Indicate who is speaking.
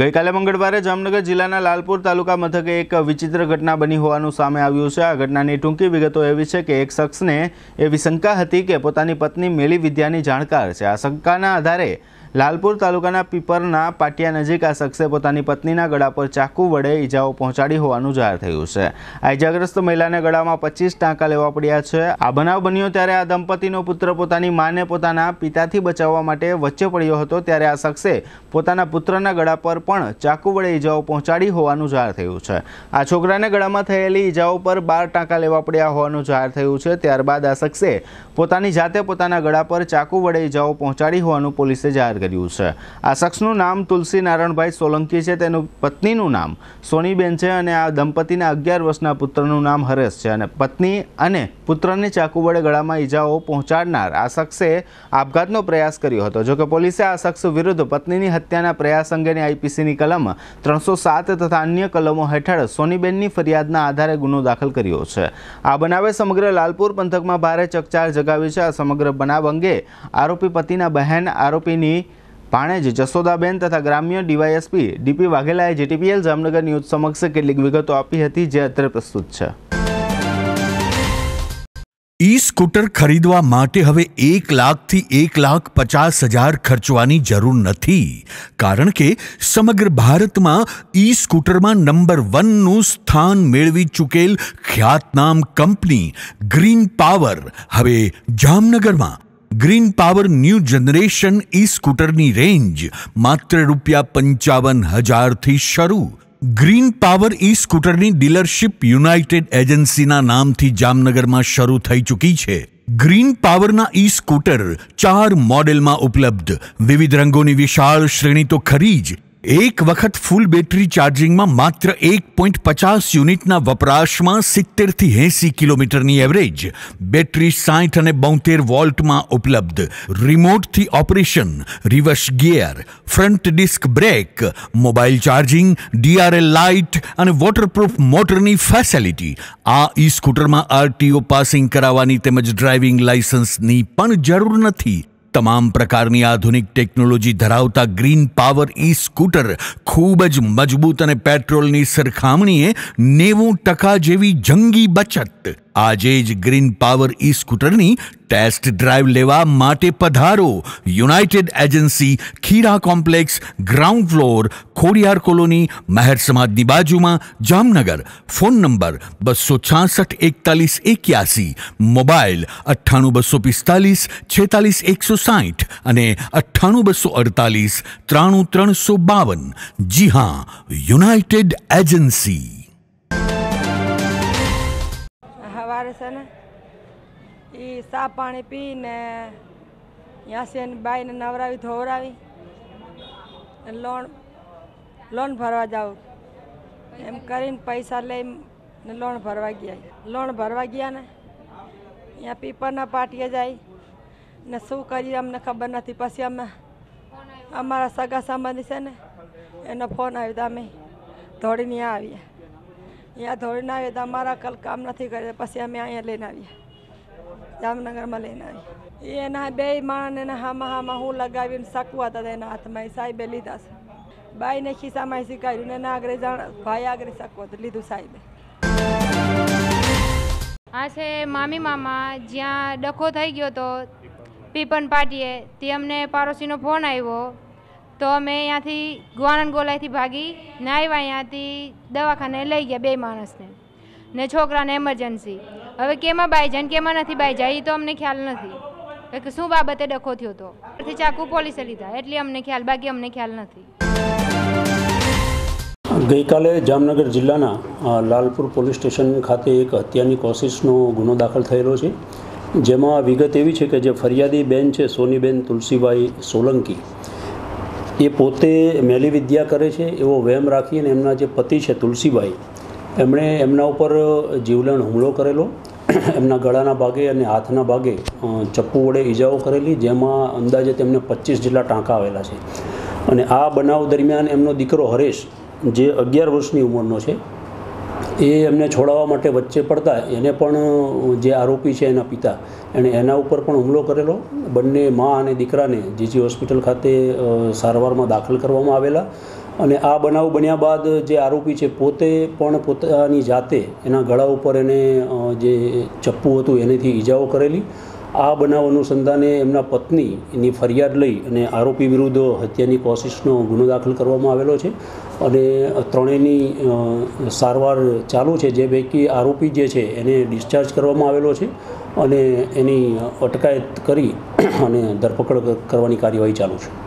Speaker 1: ગઈકાલે મંગળવારે જામનગર જિલ્લાના લાલપુર તાલુકા મથકે એક વિચિત્ર ઘટના બની હોવાનું સામે આવ્યું છે. આ ઘટનાની ટૂંકી વિગતો એવી છે કે એક શખ્સને એવી શંકા હતી કે પોતાની પત્ની મેલી વિદ્યાની જાણકાર છે. આ શંકાના આધારે લાલપુર તાલુકાના પીપરના પાટિયા નજીક આ શખ્સે પોતાની પત્નીના ગળા પર ચાકુ વડે ઈજાઓ પહોંચાડી હોવાનું જાહેર થયું છે. આ ઇજાગ્રસ્ત મહિલાને ગળામાં પચીસ ટાંકા લેવા પડ્યા છે. આ બનાવ બન્યો ત્યારે આ દંપતીનો પુત્ર પોતાની માને પોતાના પિતાથી બચાવવા માટે વચ્ચે પડ્યો હતો ત્યારે આ શખ્સે પોતાના પુત્રના ગળા પર પણ ચાકુ વડે ઈજાઓ પહોંચાડી હોવાનું જાહેર થયું છે. આ છોકરાને ગળામાં થયેલી ઈજાઓ પર બાર ટાંકા લેવા પડ્યા હોવાનું જાહેર થયું છે. ત્યારબાદ આ શખ્સે પોતાની જાતે પોતાના ગળા પર ચાકુ વડે ઈજાઓ પહોંચાડી હોવાનું પોલીસે જાહેર કર્યું છે. આ શખ્સનું નામ તુલસી નારાયણભાઈ સોલંકી છે. તેનું પત્નીનું નામ સોનીબેન છે અને આ દંપતીના અગિયાર વર્ષના પુત્રનું નામ હરેશ છે અને પત્ની અને પુત્રને ચાકુ વડે ગળામાં ઈજાઓ પહોંચાડનાર આ શખ્સે આપઘાતનો પ્રયાસ કર્યો હતો. જોકે પોલીસે આ શખ્સ વિરુદ્ધ પત્નીની હત્યાના પ્રયાસ અંગેની આઈપીસીની કલમ ત્રણસો સાત તથા અન્ય કલમો હેઠળ સોનીબેનની ફરિયાદના આધારે ગુનો દાખલ કર્યો છે. આ બનાવે સમગ્ર લાલપુર પંથકમાં ભારે ચકચાર જગાવી છે. આ સમગ્ર બનાવ અંગે આરોપી પતિના બહેન, આરોપીની ભાણેજ જસોદાબેન તથા ગ્રામ્ય ડીવાયએસપી ડીપી વાઘેલાએ જેટીપીએલ જામનગર ન્યૂઝ સમક્ષ કેટલીક વિગતો આપી હતી, જે અત્રે પ્રસ્તુત છે.
Speaker 2: ઈ સ્કૂટર ખરીદવા માટે હવે એક લાખથી એક લાખ પચાસ હજાર ખર્ચવાની જરૂર નથી, કારણ કે સમગ્ર ભારતમાં ઈ સ્કૂટરમાં નંબર વનનું સ્થાન મેળવી ચૂકેલ ખ્યાતનામ કંપની ગ્રીન પાવર હવે જામનગરમાં green power new generation E સ્કૂટરની range માત્ર રૂપિયા પંચાવન હજારથી શરૂ. ગ્રીન પાવર ઈ સ્કૂટરની ડીલરશિપ યુનાઇટેડ એજન્સીના નામથી જામનગરમાં શરૂ થઈ ચૂકી છે. ગ્રીન પાવરના ઈ સ્કૂટર ચાર મોડેલમાં ઉપલબ્ધ. વિવિધ રંગોની વિશાળ શ્રેણી તો ખરી જ. એક વખત ફૂલ બેટરી ચાર્જિંગમાં માત્ર એક પોઈન્ટ પચાસ યુનિટના વપરાશમાં સિત્તેરથી એંસી કિલોમીટરની એવરેજ, બેટરી સાઠ અને બોતેર વોલ્ટમાં ઉપલબ્ધ. રિમોટથી operation, reverse gear, front disc brake, mobile charging, DRL light અને વોટરપ્રૂફ મોટરની ફેસિલિટી. આ ઈ સ્કૂટરમાં આરટીઓ પાસિંગ કરાવવાની તેમજ ડ્રાઇવિંગ લાઇસન્સની પણ જરૂર નથી. તમામ પ્રકારની આધુનિક ટેકનોલોજી ધરાવતા ગ્રીન પાવર ઈ સ્કૂટર ખૂબ જ મજબૂત અને પેટ્રોલની સરખામણીએ નેવું ટકા જેવી જંગી બચત. આજે જ ગ્રીન પાવર ઈ સ્કૂટરની ટેસ્ટ ડ્રાઈવ લેવા માટે પધારો. United agency Khira complex ground floor Khodiyar colony Maher સમાજની બાજુમાં જામનગર. ફોન નંબર બસો છાસઠ એકતાલીસ એક્યાસી. મોબાઈલ અઠ્ઠાણું બસો પિસ્તાલીસ છેતાલીસ એકસો સાઠ અને અઠ્ઠાણું બસો અડતાલીસ ત્રાણું ત્રણસો બાવન. જી હા યુનાઇટેડ એજન્સી
Speaker 3: છે ને? એ સા પાણી પીને ત્યાંથી બાઈને નવરાવી, ધોવરાવી લોન લોન ભરવા જાઉં એમ કરીને પૈસા લઈ ને લોન ભરવા ગયા. લોન ભરવા ગયા ને ત્યાં પીપરના પાટીએ જાય ને શું કરીએ અમને ખબર નથી. પછી અમે, અમારા સગા સંબંધી છે ને, એનો ફોન આવ્યો તો અમે દોડીને આવ્યા અહીંયા ધોઈને આવીએ તો અમારા કલ કામ નથી કરે પછી અમે અહીંયા લઈને આવ્યા જામનગરમાં લઈને આવ્યા એના બે માણને એના હામાં હામાં હું લગાવીને શકવા હતા એના હાથમાં એ સાહેબે લીધા છે. બાઈને ખિસ્સામાં શીખાયું ને એના આગળ જાણ ભાઈ આગળ શકવો લીધું સાહેબે.
Speaker 4: આ છે મામી મામા. જ્યાં ડખો થઈ ગયો તો પીપન પાટીએ, તે અમને પાડોશીનો ફોન આવ્યો તો અમે અહીંયાથી ગુવાનંદ ગોલાઈથી ભાગી ને આવ્યા અહીંયાથી દવાખાને લઈ ગયા બે માણસને ને છોકરાને એમરજન્સી હવે કેમાં બાઈ જાય ને કેમાં નથી બાઈ જાય એ તો અમને ખ્યાલ નથી. કે શું બાબતે ડખો થયો તો? પછી ચાકુ પોલીસે લીધા, એટલે અમને ખ્યાલ, બાકી અમને ખ્યાલ નથી.
Speaker 5: ગઈકાલે જામનગર જિલ્લાના લાલપુર પોલીસ સ્ટેશન ખાતે એક હત્યાની કોશિશનો ગુનો દાખલ થયેલો છે. જેમાં વિગત એવી છે કે જે ફરિયાદી બેન છે સોનીબેન તુલસીભાઈ સોલંકી. એ પોતે મેલી વિદ્યા કરે છે, એવો વહેમ રાખીને એમના જે પતિ છે તુલસીભાઈ એમણે એમના ઉપર જીવલેણ હુમલો કરેલો, એમના ગળાના ભાગે અને હાથના ભાગે ચપ્પુ વડે ઈજાઓ કરેલી, જેમાં અંદાજે તેમને પચીસ જેટલા ટાંકા આવેલા છે. અને આ બનાવ દરમિયાન એમનો દીકરો હરેશ, જે અગિયાર વર્ષની ઉંમરનો છે એ એમને છોડાવવા માટે વચ્ચે પડતા એને પણ જે આરોપી છે એના પિતા, એણે એના ઉપર પણ હુમલો કરેલો. બંને મા અને દીકરાને જીજી હોસ્પિટલ ખાતે સારવારમાં દાખલ કરવામાં આવેલા. અને આ બનાવ બન્યા બાદ જે આરોપી છે પોતે પણ પોતાની જાતે એના ગળા ઉપર એને જે ચપ્પુ હતું એનેથી ઈજાઓ કરેલી. આ બનાવ અનુસંધાને એમના પત્નીની ફરિયાદ લઈ અને આરોપી વિરુદ્ધ હત્યાની કોશિશનો ગુનો દાખલ કરવામાં આવેલો છે. અને ત્રણેયની સારવાર ચાલુ છે. જે પૈકી આરોપી જે છે એને ડિસ્ચાર્જ કરવામાં આવેલો છે અને એની અટકાયત કરી અને ધરપકડ કરવાની કાર્યવાહી ચાલુ છે.